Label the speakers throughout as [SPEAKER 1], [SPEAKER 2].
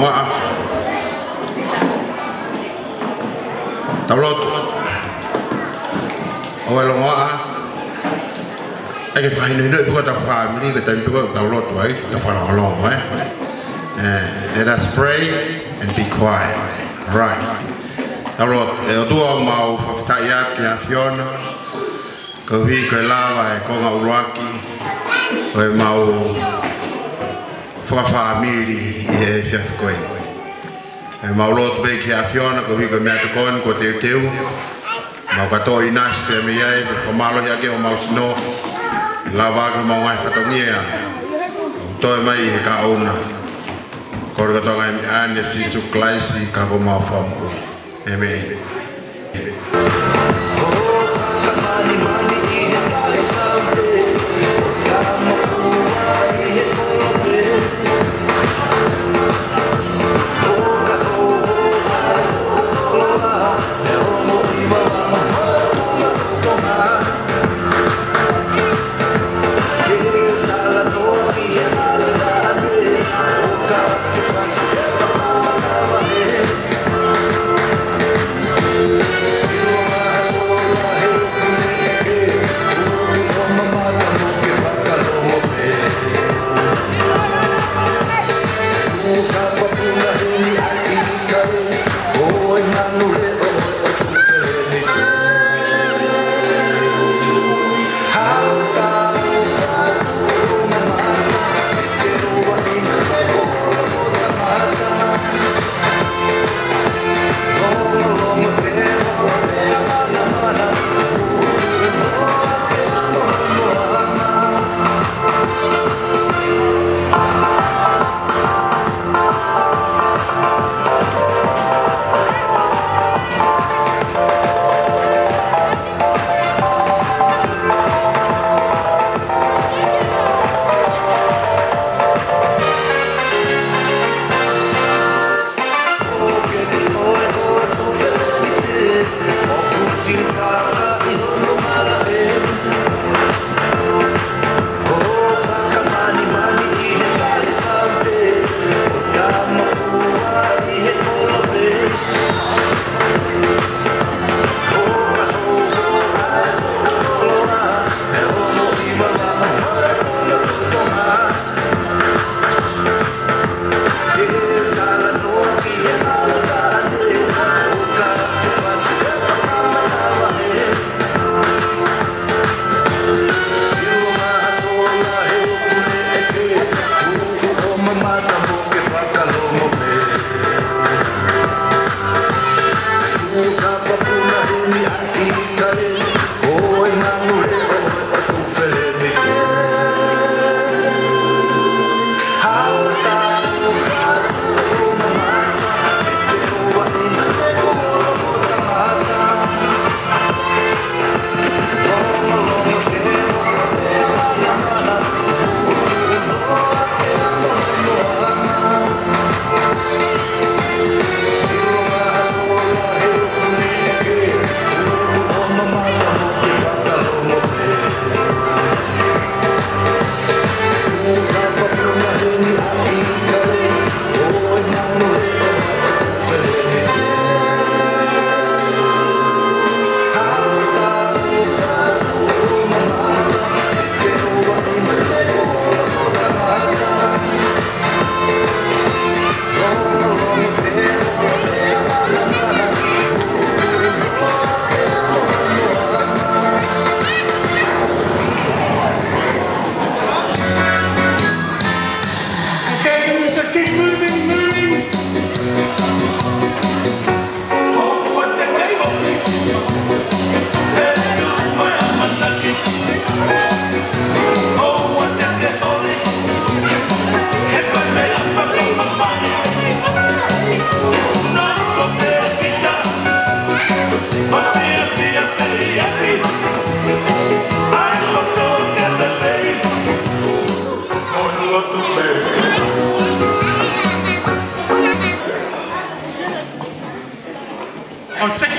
[SPEAKER 1] Olonga. Taulot. Olonga. Ai ke fai nei puka ta family ke ta taulot wai ta wai. Eh, let us pray and be quiet. Right. Taulot, e o tua mau whafitaiat ki a Fiona. Ko hi ko ko e mau whakawhamiri i he whiawhi koe. E maulot pe ki a Fiona ko hiko mea te kon ko te teu. Mau katoa i nasi te me iai, pe whamalo hi ake o mau sino. La vaga mau ngai whatongia. Toi mai he ka ona. Kore katoa ngai mi ane sisu klaisi ka ko mau. Amen.
[SPEAKER 2] on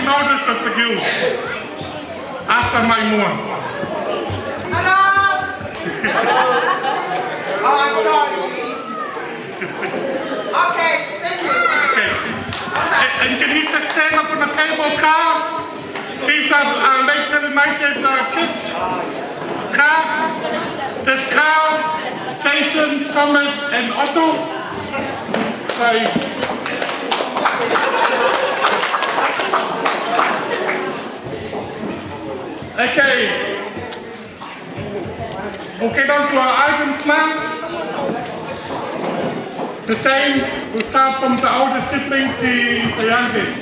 [SPEAKER 2] notice of the guild after my mourn.
[SPEAKER 3] Hello? oh, I'm sorry. okay. Thank you. Okay.
[SPEAKER 4] And can you just stand up on the table, Carl? These are uh, Lake Pellemaise's uh, kids. Carl, there's Carl, Jason, Thomas, and Otto. So, Oké. Okay. Oké, to our items na. De zijn bestaat van de oude sibling
[SPEAKER 2] die verjaard.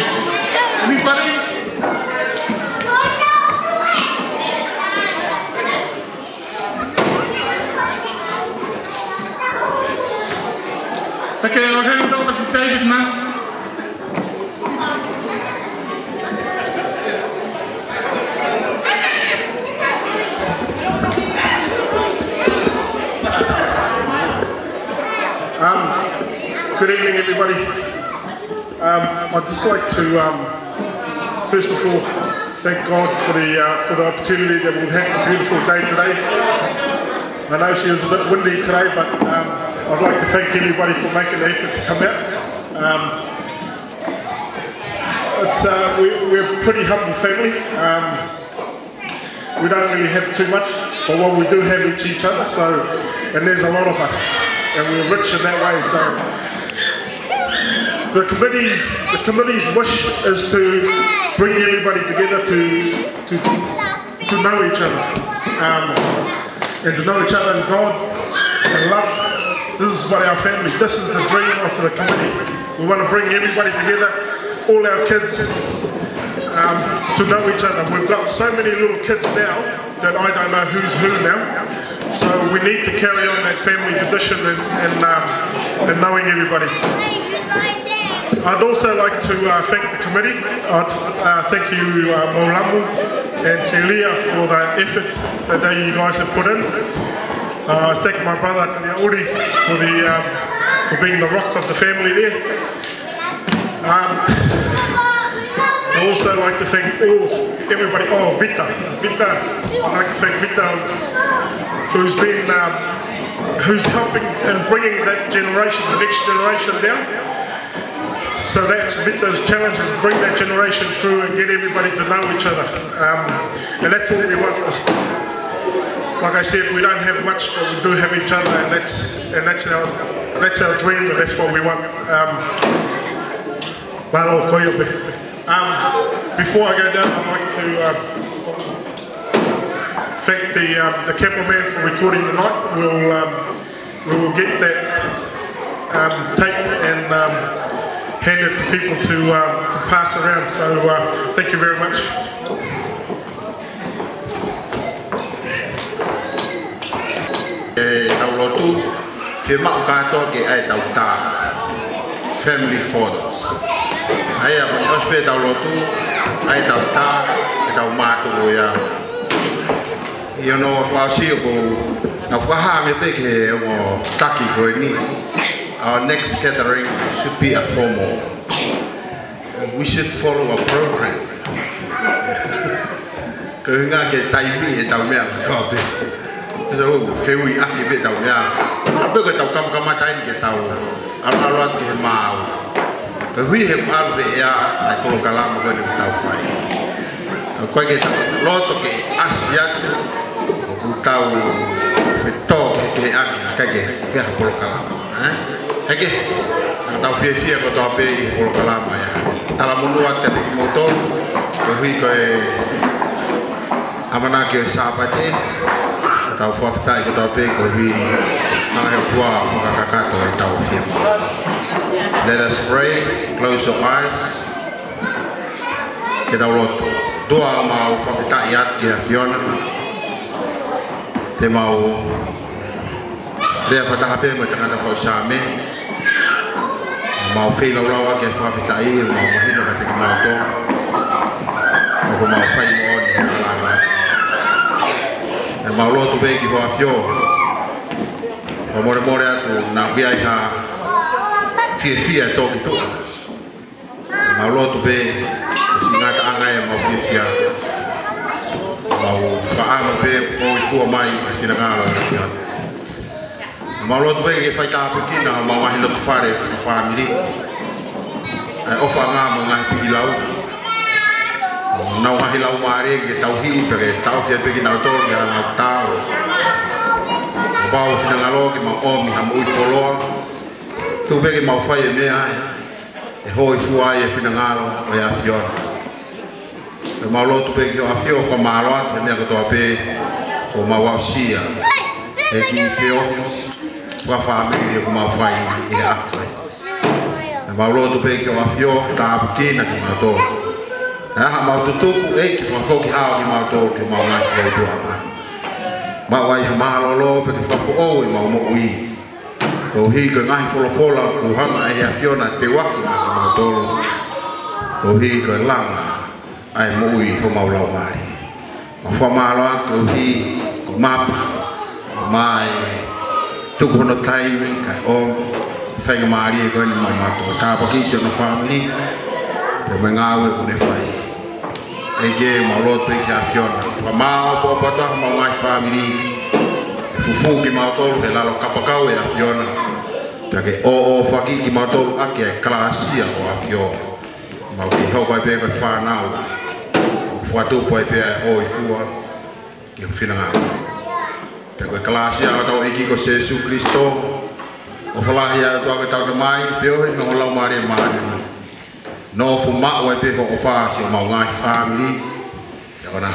[SPEAKER 2] Anybody? Okay, I'll hand it over to David now.
[SPEAKER 5] Um, good evening, everybody. Um, I'd just like to, um, first of all, thank God for the uh, for the opportunity that we've had a beautiful day today. I know she was a bit windy today, but um, I'd like to thank everybody for making the effort to come out. Um, it's, uh, we, we're a pretty humble family. Um, we don't really have too much, but what we do have is each other. So, and there's a lot of us, and we're rich in that way. So, the committee's the committee's wish is to bring everybody together to to to know each other, um, and to know each other in God and love. This is what our family. This is the dream of the committee. We want to bring everybody together, all our kids, um, to know each other. We've got so many little kids now that I don't know who's who now. So we need to carry on that family tradition and, and, um, and knowing everybody. I'd also like to uh, thank the committee. I'd, uh, thank you, uh, Maulamu and Celia for the effort that they, you guys have put in. Uh, I thank my brother Uri for the um, for being the rock of the family there. Um, I'd also like to thank all everybody. Oh, Vita, Vita. I'd like to thank Vita, who's been um, who's helping and bringing that generation, the next generation down. So that's Vita's challenge is bring that generation through and get everybody to know each other. Um, and that's all we want. Like I said, we don't have much, but we do have each other, and that's and that's our that's our dream, and that's what we want. Um, um, before I go down, I'd like to um, thank the um, the cameraman for recording the night. We'll um, we will get that um, tape and. Hand it to people to, um, to pass around. So uh, thank you very much.
[SPEAKER 1] Tau lotu, ke mau ai family photos. A koni ospe tau lotu, ai tau tā, e tau mātu o ia. Ko, na me taki ni. our next gathering should be a promo. We should follow a program. Kau kita ke taimi e tau mea kau be. Ya. Kau fewi aki be tau mea. Abe kau tau kam kamatain ke tau. Alalat ke mau. Kau hui he mal be ya. Aku kalam kau ni tau pai. Kau kita tau. Loto ke Asia, Kau tau. Betul ke aki. Kau kita Kau kalam. Eh? Oke, tau fifi atau to ape kelapa ya. Kalau menurut at kati ki motor, kahui ko e amana ki sabate, tau fuafta i to ape kahui mga ya kapwa mga kakato ay tau fifi. Let us pray, close your eyes. Kita ulot doa mau fakta iat ya Fiona. dia mau Rea fatahape mo tangana fau same. maupeilaulao ake faapetai le maumahina katekamaotoa o ho maufai moone hokalaga e maulotu veiki hoafio o molemole atu nauia ha fiafia e tokitoa maulotu ve sigataaga e maufiafia mau faama pe poifua mai akinagalo e afiatu Marot bem e whaita aputina o mawahi na tupare o whamiri. família, eh, ofa ngā mo pilau, piki lau. Nau ngahi lau maare ke tau hi pere tau kia piki nau já kia ngā tāo. Pau fina ngalo ke mau omi ha muito poloa. Tu peke mau whai e hoje foi E hoi fuai e fina ngalo o ia fiona. E maulotu peke o afio kwa maroa te mea katoa pe o mawausia. E ki feo. E. wa family ko mawhai i a koe. Na maulotu pe ki mawhio, tā apukina ki mato. Na aha maututuku e ki whakoki hao ki mato ki maunaki au tuama. Ma wai ha mahalolo pe ki whako o i maumo ui. Tau hi ka ngahi polopola ku hanga e a fiona te waki ma ki mautolo. Tau hi ka langa ai mo ui ko maulau mari. Ma whamalo atu hi ko mapa, mai tukono tai ka o fai mari e ko ni mama to ta pa ki se no family pe mengawe ko ne fai ege maloto ki afiona pa ma po pa ma wa family fufu ki ma to pe la lo kapakau e afiona Pake o o faki ki ma to ake klasia o afiona ma ki ho pa pe fa na o fa tu pa pe o i fua ki fina ngā. Te koe kalasi a tau iki ko Jesu Kristo. O falahi a tau ke tau te mai, peo he me holau mare mare. No fu ma o e pe ko o fa si o mau ngai family. Te kona